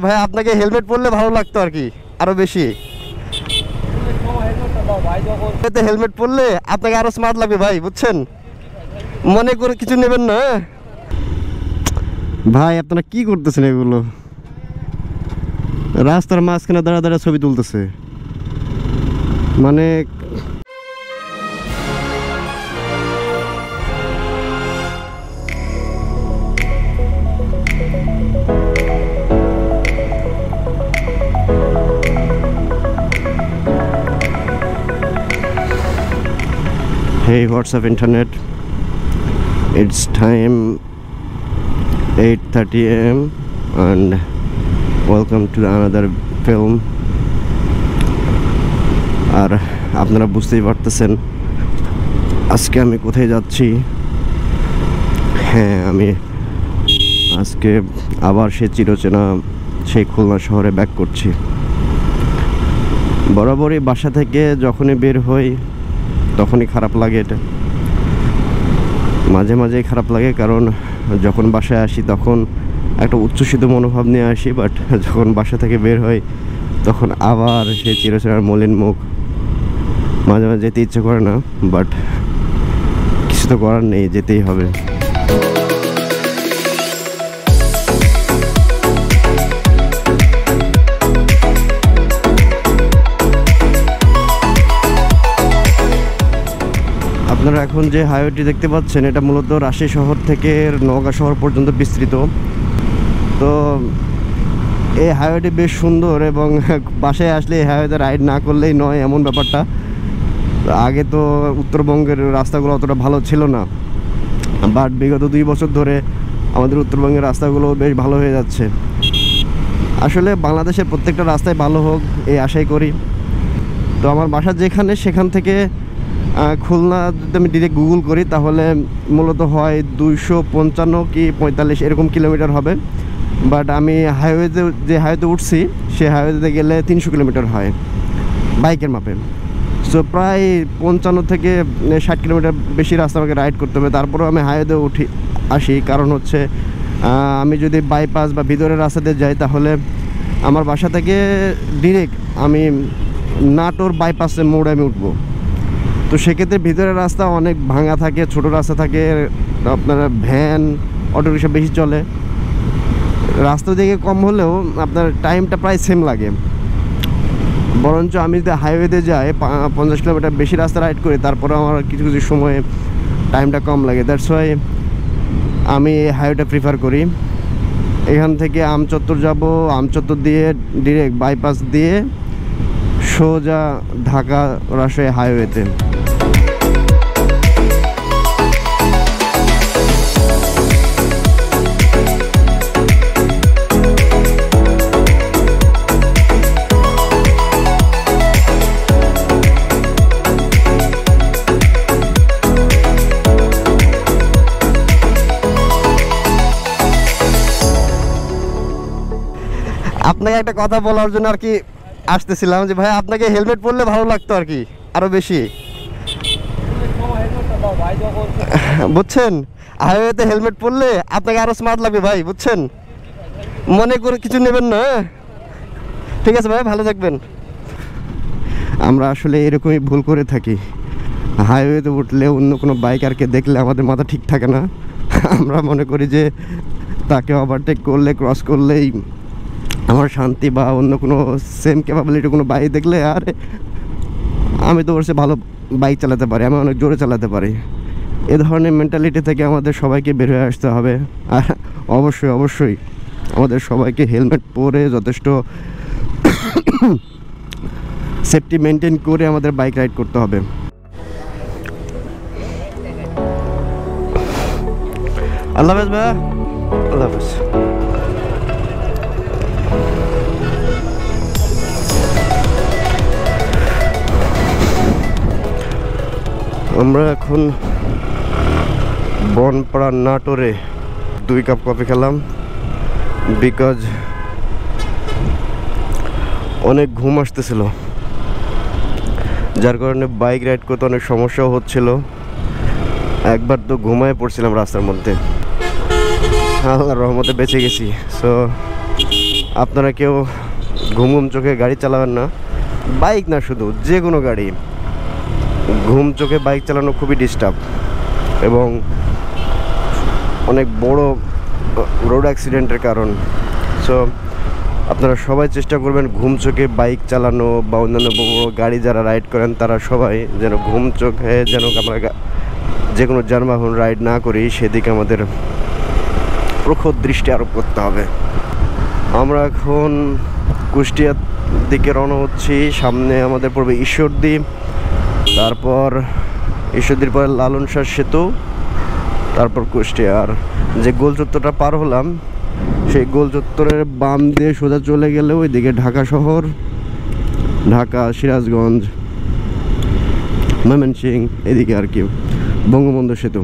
ভাই, আপনাকে হেলমেট পরলে ভালো লাগতো আর কি, আরও বেশি। হেলমেট পরলে আপনাকে আরও স্মার্ট লাগবে ভাই, বুঝছেন? মনে করে কিছু নেবেন না হ্যাঁ? ভাই, আপনারা কি করতেছেন এগুলো? রাস্তার মাঝখানে দাঁড়া দাঁড়া ছবি তুলতেছে। মানে Hey, what's up, internet? It's time 8:30 a.m. and welcome to another film. আর আপনারা বুঝতেই পারতেছেন আজকে আমি কোথায় যাচ্ছি হ্যাঁ আমি আজকে আবার সে চিরচেনা সেই খুলনা শহরে ব্যাক করছি বরাবরই বাসা থেকে যখনই বের হই তখনই খারাপ লাগে এটা। মাঝে মাঝেই খারাপ লাগে কারণ যখন বাসায় আসি তখন একটা উচ্ছ্বসিত মনোভাব নিয়ে আসি বাট যখন বাসা থেকে বের হই তখন আবার সেই চিরচেরার মলিন মুখ। মাঝে মাঝে যেতে ইচ্ছে করে না বাট কিছু তো করার নেই, যেতেই হবে। আপনারা এখন যে হাইওয়েটি দেখতে পাচ্ছেন, এটা মূলত রাশি শহর থেকে নওগাঁ শহর পর্যন্ত বিস্তৃত। তো এই হাইওয়েটি বেশ সুন্দর এবং বাসায় আসলে এই হাইওয়েতে রাইড না করলেই নয় এমন ব্যাপারটা। আগে তো উত্তরবঙ্গের রাস্তাগুলো অতটা ভালো ছিল না। বাট বিগত দুই বছর ধরে আমাদের উত্তরবঙ্গের রাস্তাগুলো বেশ ভালো হয়ে যাচ্ছে। আসলে বাংলাদেশের প্রত্যেকটা রাস্তায় ভালো হোক, এই আশাই করি। তো আমার বাসা যেখানে, সেখান থেকে খুলনা যদি আমি ডিরেক্ট গুগল করি, তাহলে মূলত হয় দুইশো পঞ্চান্ন কি পঁয়তাল্লিশ, এরকম কিলোমিটার হবে। বাট আমি হাইওয়েতে যে হাইওয়েতে উঠছি সেই হাইওয়েতে গেলে তিনশো কিলোমিটার হয় বাইকের মাপে। সো প্রায় পঞ্চান্ন থেকে ষাট কিলোমিটার বেশি রাস্তা আমাকে রাইড করতে হবে। তারপরেও আমি হাইওয়েতে উঠি, আসি। কারণ হচ্ছে আমি যদি বাইপাস বা ভিতরের রাস্তাতে যাই, তাহলে আমার বাসা থেকে ডিরেক্ট আমি নাটোর বাইপাসের মোড়ে আমি উঠবো। তো সেক্ষেত্রে ভিতরের রাস্তা অনেক ভাঙা থাকে, ছোট রাস্তা থাকে, আপনার ভ্যান, অটো রিক্সা বেশি চলে। রাস্তা দিকে কম হলেও আপনার টাইমটা প্রায় সেম লাগে। বরঞ্চ আমি যদি হাইওয়েতে যাই পঞ্চাশ কিলোমিটার বেশি রাস্তা রাইড করি তারপরে আমার কিছু কিছু সময়ে টাইমটা কম লাগে। দ্যাটস ওয়াই আমি এই হাইওয়েটা প্রিফার করি। এখান থেকে আমচত্বর যাব, আমচত্বর দিয়ে ডিরেক্ট বাইপাস দিয়ে সোজা ঢাকা রাজশাহী হাইওয়েতে আপনাকে একটা কথা বলার জন্য আর কি আসতেছিলাম যে, ভাই, আপনাকে হেলমেট পরলে ভালো লাগতো আর কি, আরও বেশি। বুঝছেন? হাইওয়েতে হেলমেট পরলে আপনাকে আরও স্মার্ট লাগবে, ভাই, বুঝছেন? মনে করে কিছু নেবেন না হ্যাঁ? ঠিক আছে, ভাই, ভালো থাকবেন। আমরা আসলে এরকমই ভুল করে থাকি। হাইওয়েতে উঠলে অন্য কোনো বাইকারকে দেখলে আমাদের মাথা ঠিক থাকে না। আমরা মনে করি যে, তাকে ওভারটেক করলে ক্রস করলেই আমার শান্তি বা অন্য কোনো সেম ক্যাপাবিলিটি কোনো বাইক দেখলে আর, আমি তো ওর ভালো বাইক চালাতে পারি, আমি অনেক জোরে চালাতে পারি। এ ধরনের মেন্টালিটি থেকে আমাদের সবাইকে বের হয়ে আসতে হবে। আর অবশ্যই অবশ্যই আমাদের সবাইকে হেলমেট পরে যথেষ্ট সেফটি মেনটেন করে আমাদের বাইক রাইড করতে হবে। আল্লাহ হাফেজ ভাইয়া। আল্লাহ হাফেজ। আমরা এখন বনপাড়া নাটোরে দুই কাপ কফি খেলাম বিকজ অনেক ঘুম আসতেছিল। যার কারণে বাইক রাইড করতে অনেক সমস্যাও হচ্ছিল। একবার তো ঘুমায় পড়ছিলাম রাস্তার মধ্যে। আল্লাহর রহমতে বেঁচে গেছি। সো আপনারা কেউ ঘুম ঘুম চোখে গাড়ি চালাবেন না। বাইক না শুধু যে কোনো গাড়ি। ঘুম চোখে বাইক চালানো খুবই ডিস্টার্ব এবং অনেক বড় রোড অ্যাক্সিডেন্টের কারণ। সো আপনারা সবাই চেষ্টা করবেন ঘুম চোখে বাইক চালানো বা অন্যান্য গাড়ি যারা রাইড করেন, তারা সবাই যেন ঘুম চোখে যেন আমরা যে কোনো যানবাহন রাইড না করি, সেদিকে আমাদের প্রখর দৃষ্টি আরোপ করতে হবে। আমরা এখন কুষ্টিয়ার দিকে রওনা হচ্ছি। সামনে আমাদের পড়বে ঈশ্বরদী। তারপর ঈশ্বরদীর পরে লালন শাহ সেতু, তারপর কুষ্টিয়ার। যে গোল চত্বরটা পার হলাম, সেই গোল চত্বরের বাম দিয়ে সোজা চলে গেলে ওইদিকে ঢাকা শহর, ঢাকা, সিরাজগঞ্জ, ময়মনসিং, এদিকে আর কি, বঙ্গবন্ধু সেতু।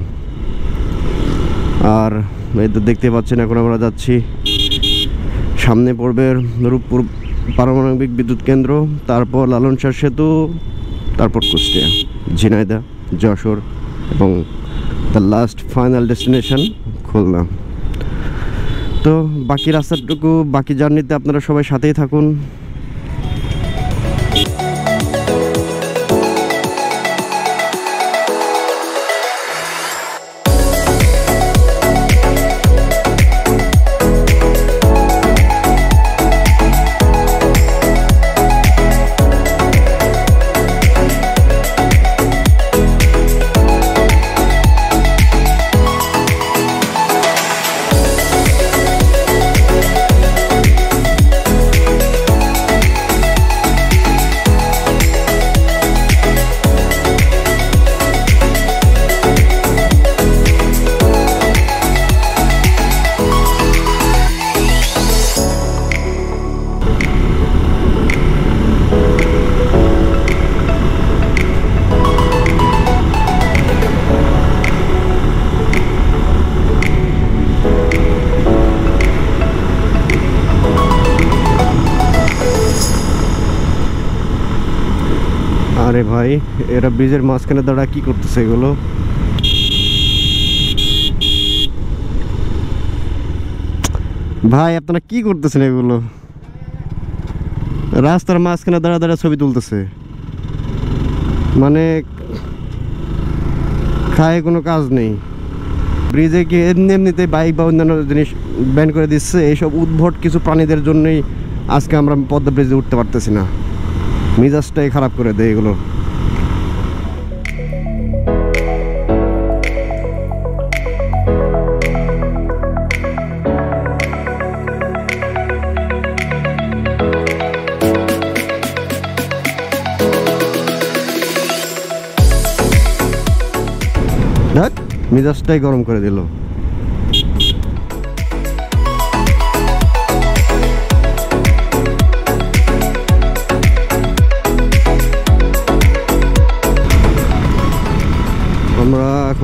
আর এই তো দেখতে পাচ্ছেন, এখন আমরা যাচ্ছি। সামনে পড়বে রূপপুর পারমাণবিক বিদ্যুৎ কেন্দ্র, তারপর লালন সেতু তারপর কুষ্টিয়া ঝিনাইদা যশোর এবং the last final destination Khulna. তো বাকি রাস্তাটুকু, বাকি জার্নিতে আপনারা সবাই সাথেই থাকুন। আরে ভাই, এরা ব্রিজের মাঝখানে দাঁড়া কি করতেছে এগুলো? ভাই, আপনারা কি করতেছেন এগুলো? রাস্তার মাঝখানে দাঁড়া দাঁড়া ছবি তুলতেছে। মানে খায় কোনো কাজ নেই। ব্রিজে কি এমনি এমনিতে বাইক বা অন্যান্য জিনিস ব্যান করে দিচ্ছে, এইসব উদ্ভট কিছু প্রাণীদের জন্যই আজকে আমরা পদ্মা ব্রিজে উঠতে পারতেছি না। মিজাজটাই খারাপ করে দেয় এগুলো মিজাজটাই গরম করে দিল।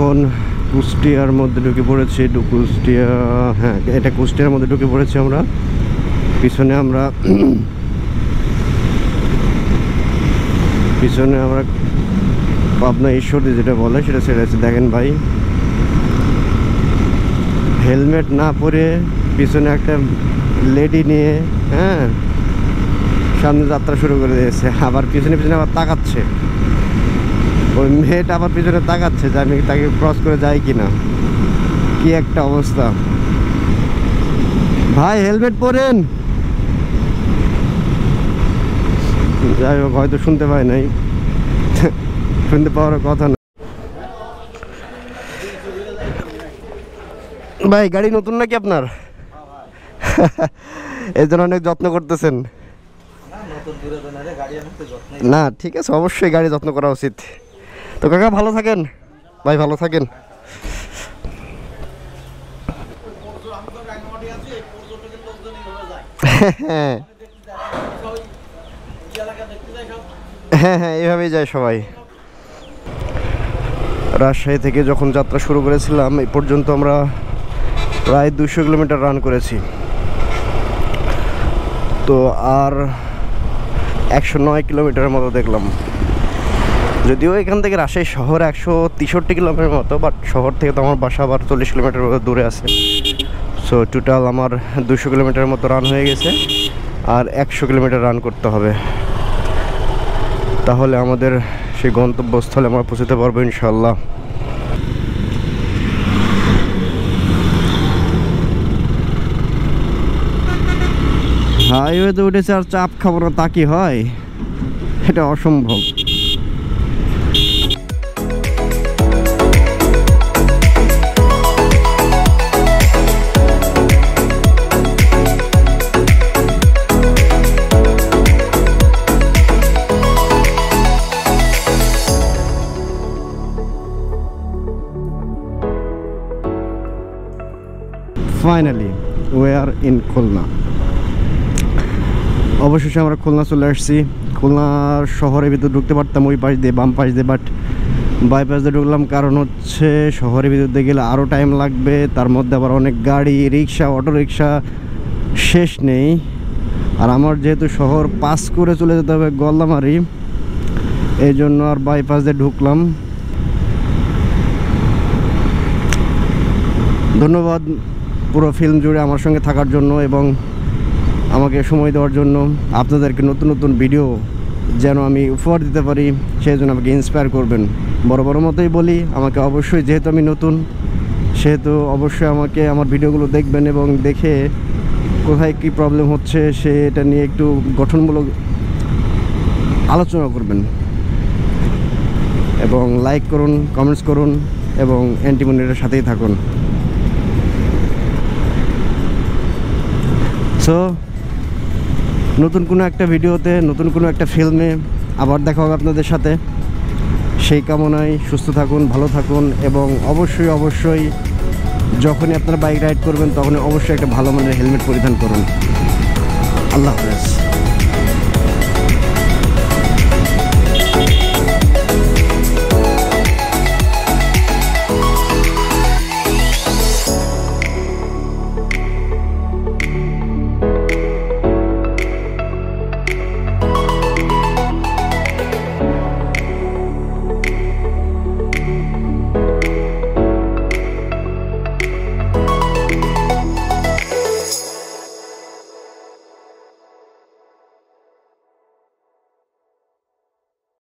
এখন কুষ্টিয়ার মধ্যে ঢুকে পড়েছি কুষ্টিয়া হ্যাঁ এটা কুষ্টিয়ার মধ্যে ঢুকে পড়েছি আমরা। পিছনে আমরা পিছনে আমরা পাবনা ঈশ্বরদী যেটা বলে, সেটা ছেড়েছে দেখেন ভাই, হেলমেট না পরে পিছনে একটা লেডি নিয়ে হ্যাঁ সামনে যাত্রা শুরু করে দিয়েছে। আবার পিছনে পিছনে আবার তাকাচ্ছে। ওই মেয়েটা আবার পিছনে তাকাচ্ছে যে আমি তাকে ক্রস করে যাই কিনা। কি একটা অবস্থা। ভাই হেলমেট পরেন। যাই হোক হয়তো শুনতে পাই নাই। শুনতে পাওয়ার কথা না। ভাই গাড়ি নতুন নাকি আপনার? এই জন্য অনেক যত্ন করতেছেন। না ঠিক আছে অবশ্যই গাড়ি যত্ন করা উচিত। তো কাকা, ভালো থাকেন? ভাই, ভালো থাকেন। হ্যাঁ হ্যাঁ হ্যাঁ এভাবেই যায় সবাই। রাজশাহী থেকে যখন যাত্রা শুরু করেছিলাম, এই পর্যন্ত আমরা প্রায় দুশো কিলোমিটার রান করেছি। তো আর একশো নয় কিলোমিটারের মতো দেখলাম। যদিও এখান থেকে রাজশাহী শহর একশো তেষট্টি কিলোমিটার মতো বাট শহর থেকে তো আমার বাসা আবার চল্লিশ কিলোমিটার মতো দূরে আছে। সো টোটাল আমার দুশো কিলোমিটার মতো রান হয়ে গেছে, আর একশো কিলোমিটার রান করতে হবে। তাহলে আমাদের সেই গন্তব্যস্থলে আমরা পৌঁছতে পারব ইনশাল্লাহ হাইওয়েতে উঠেছে আর চাপ খাব না, তা কি হয়? এটা অসম্ভব। Finally we are in Khulna অবশেষে আমরা খুলনা চলে আসছি। খুলনা শহরের ভিতর ঢুকতে পারতাম, ওই পাশ দিয়ে বাম পাশ দিয়ে বাট বাইপাস দিয়ে ঢুকলাম। কারণ হচ্ছে শহরের ভিতর দিয়ে গেলে আরও টাইম লাগবে, তার মধ্যে আবার অনেক গাড়ি, রিক্সা অটো রিক্সা শেষ নেই। আর আমার যেহেতু শহর পাস করে চলে যেতে হবে গল্লামারি এই জন্য আর বাইপাস দিয়ে ঢুকলাম। ধন্যবাদ। পুরো ফিল্ম জুড়ে আমার সঙ্গে থাকার জন্য এবং আমাকে সময় দেওয়ার জন্য আপনাদেরকে নতুন নতুন ভিডিও যেন আমি উপহার দিতে পারি, সেই জন্য আমাকে ইন্সপায়ার করবেন। বড় বড় মতোই বলি, আমাকে অবশ্যই, যেহেতু আমি নতুন, সেহেতু অবশ্যই আমাকে আমার ভিডিওগুলো দেখবেন এবং দেখে কোথায় কী প্রবলেম হচ্ছে সে এটা নিয়ে একটু গঠনমূলক আলোচনা করবেন। এবং লাইক করুন কমেন্টস করুন, এবং অ্যান্টিমনিটার সাথেই থাকুন। সো নতুন কোনো একটা ভিডিওতে, নতুন কোনো একটা ফিল্মে আবার দেখা হবে আপনাদের সাথে। সেই কামনায় সুস্থ থাকুন, ভালো থাকুন এবং অবশ্যই অবশ্যই যখনই আপনারা বাইক রাইড করবেন, তখনই অবশ্যই একটা ভালো মানের হেলমেট পরিধান করুন। আল্লাহ হাফেজ।